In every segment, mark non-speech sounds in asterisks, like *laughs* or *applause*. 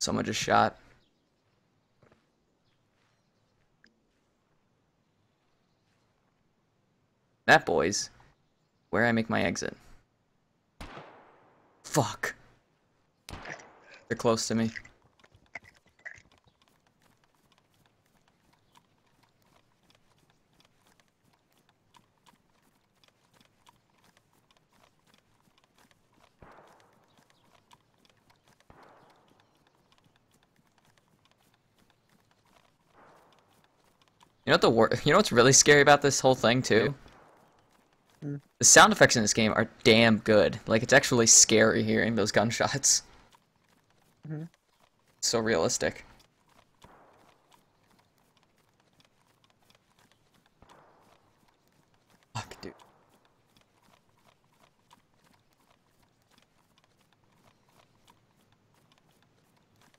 Someone just shot. That boys, where I make my exit. Fuck. They're close to me. You know what the wor- You know what's really scary about this whole thing too? Hmm. The sound effects in this game are damn good. Like it's actually scary hearing those gunshots. Mhm. So realistic. Fuck, dude.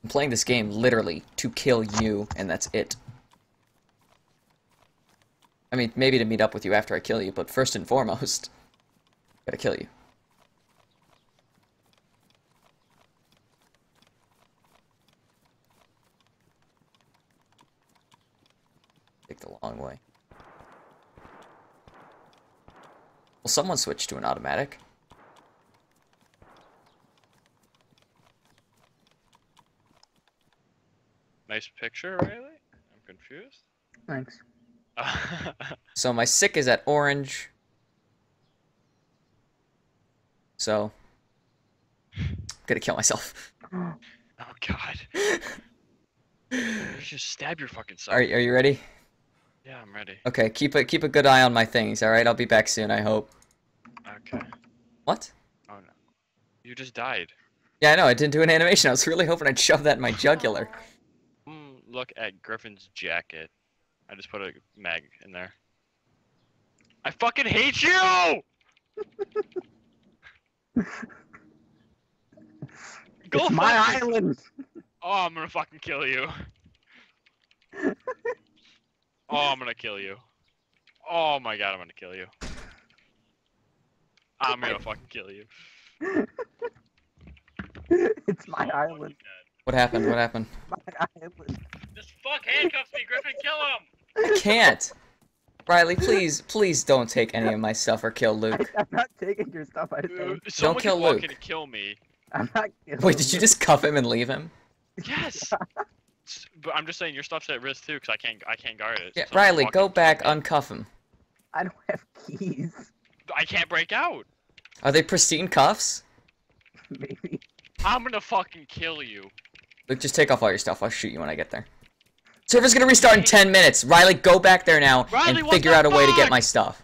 I'm playing this game literally to kill you, and that's it. I mean, maybe to meet up with you after I kill you, but first and foremost, *laughs* gotta kill you. Take the long way. Well, someone switched to an automatic. Nice picture, Riley. I'm confused. Thanks. *laughs* So my sick is at orange. So, I'm gonna kill myself. oh God. you just stab your fucking self. Are are you ready? Yeah, I'm ready. Okay, keep a keep a good eye on my things. All right, I'll be back soon. I hope. Okay. What? Oh no. You just died. Yeah, I know. I didn't do an animation. I was really hoping I'd shove that in my jugular. Mm, look at Griffin's jacket. I just put a mag in there. I fucking hate you! Go it's my fuck island. Oh, I'm gonna fucking kill you. *laughs* oh, I'm gonna kill you. Oh my god, I'm gonna kill you. I'm gonna fucking kill you. it's my Oh island. What happened? What happened? My island. Just fuck handcuffs me, Griffin. Kill him. I can't. Riley, please, please don't take any of my stuff or kill Luke. *laughs* I'm not taking your stuff. I just Uh, said, Someone kill can walk Luke. in and kill me. I'm not. Wait, did you just cuff him and leave him? Yes. *laughs* But I'm just saying your stuff's at risk too, cause I can't I can't guard it. Yeah, Someone can Riley, go back, uncuff him. I don't have keys. I can't break out. Are they pristine cuffs? *laughs* Maybe. I'm gonna fucking kill you. Luke, just take off all your stuff. I'll shoot you when I get there. Server's gonna restart in 10 minutes. Riley, go back there now Riley, and figure out a way to get my stuff.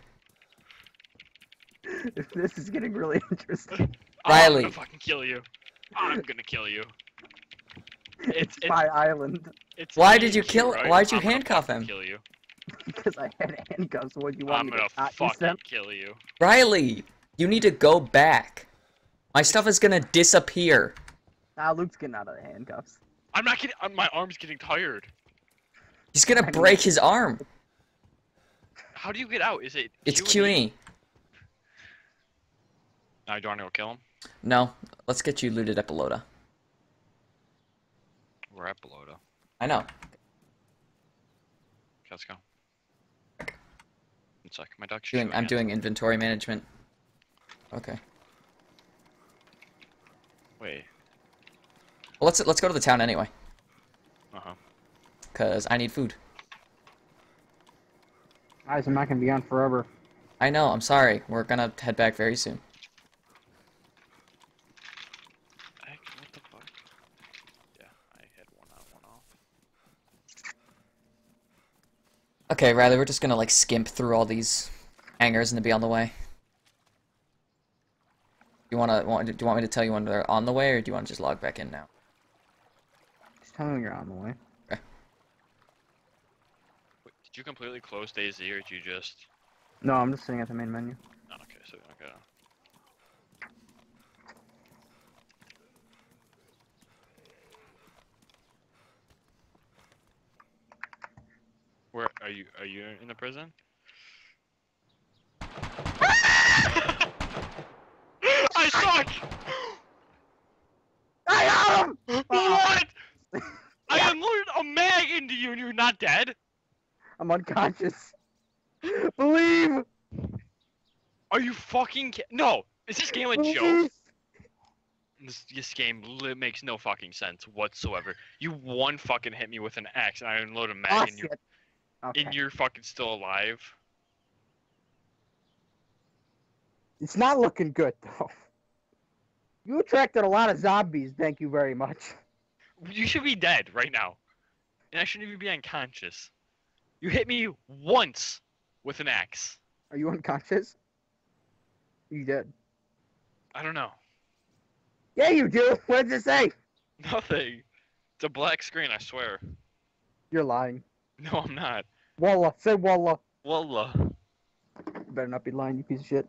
*laughs* this is getting really interesting. Riley. I'm gonna fucking kill you. I'm gonna kill you. *laughs* It's It's, it's, my island it's Why did you kill- right? why'd you I'm handcuff fucking him? Kill you. *laughs* because I had handcuffs. What do you want I'm me gonna to not fucking kill you. Riley, you need to go back. My stuff is gonna disappear. Nah, Luke's getting out of the handcuffs. I'm not getting. uh, My arm's getting tired. He's gonna break his arm. How do you get out? Is it? It's Q Q and and E? E. Now, do you want to go kill him? No, let's get you looted at Balota. We're at Balota. I know. Okay, let's go. One sec. My duck's Doing, I'm it. doing inventory management. Okay. Wait. Well, let's let's go to the town anyway, Uh huh. Cause I need food. Guys, I'm not gonna be on forever. I know. I'm sorry. We're gonna head back very soon. Heck, what the fuck? Yeah, I had one on, one off. Okay, Riley, we're just gonna like skimp through all these hangars and to be on the way. You wanna want? Do you want me to tell you when they're on the way, or do you want to just log back in now? Just tell me when you're on the way you completely close DayZ or did you just? No, I'm just sitting at the main menu. Ah, okay, so okay. Where are you? Are you in the prison? *laughs* I suck. I got him. What? *laughs* I unloaded a mag into you and you're not dead. I'm unconscious. *laughs* Believe. Are you fucking ki- No! Is this game a joke? This, this game makes no fucking sense whatsoever. You one fucking hit me with an axe and I unload a mag Ah, and you're. Okay. and you're fucking still alive. It's not looking good though. You attracted a lot of zombies. Thank you very much. You should be dead right now. And I shouldn't even be unconscious. You hit me once with an axe. Are you unconscious? You did. I don't know. Yeah, you do. *laughs* What does it say? Nothing. It's a black screen, I swear. You're lying. No, I'm not. Walla. Say walla. Walla. You better not be lying, you piece of shit.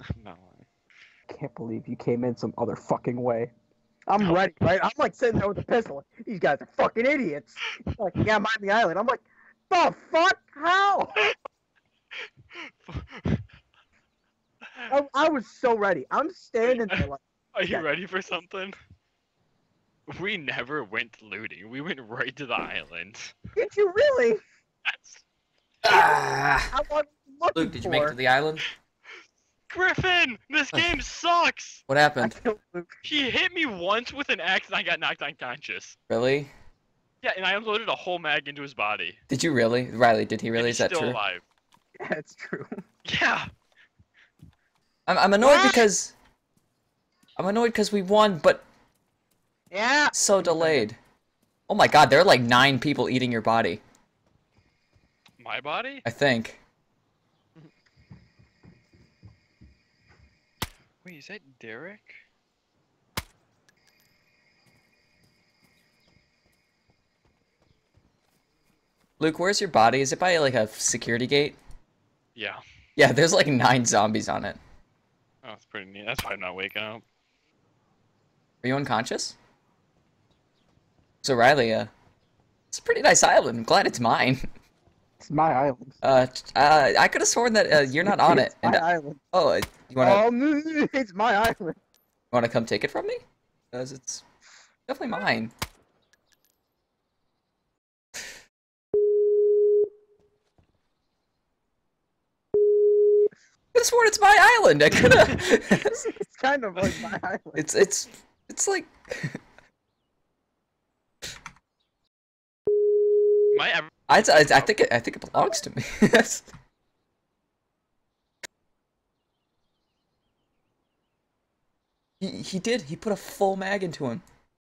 I'm not lying. Can't believe you came in some other fucking way. I'm No. ready, right? I'm like sitting there with a pistol. These guys are fucking idiots. Like, yeah, I'm on the island. I'm like, the fuck? How? I, I was so ready. I'm standing there like, Are you Yeah. ready for something? We never went looting. We went right to the island. did you really? That's... Ah! How long were Luke, did you make it to the island? Griffin! This game sucks! What happened? He hit me once with an axe and I got knocked unconscious. Really? Yeah, and I unloaded a whole mag into his body. Did you really? Riley, did he really? he's Is that still true? alive. Yeah, it's true. Yeah! I'm, I'm annoyed What? because I'm annoyed because we won, but Yeah. so delayed. Oh my god, there are like nine people eating your body. My body? I think. Wait, is that Derek? Luke, where's your body? Is it by like a security gate? Yeah. Yeah, there's like nine zombies on it. Oh, that's pretty neat. That's why I'm not waking up. Are you unconscious? So Riley, uh, it's a pretty nice island. I'm glad it's mine. *laughs* It's my island. Uh, uh, I could have sworn that uh, you're not on it. It's And, my uh, island. oh, uh, you wanna Um, *laughs* it's my island. You wanna come take it from me? Because it's definitely mine. I could have sworn it's my island. I could have. *laughs* it's kind of like my *laughs* island. it's it's it's like *laughs* My ev- I, I, I think it I think it belongs to me. he he did. He put a full mag into him.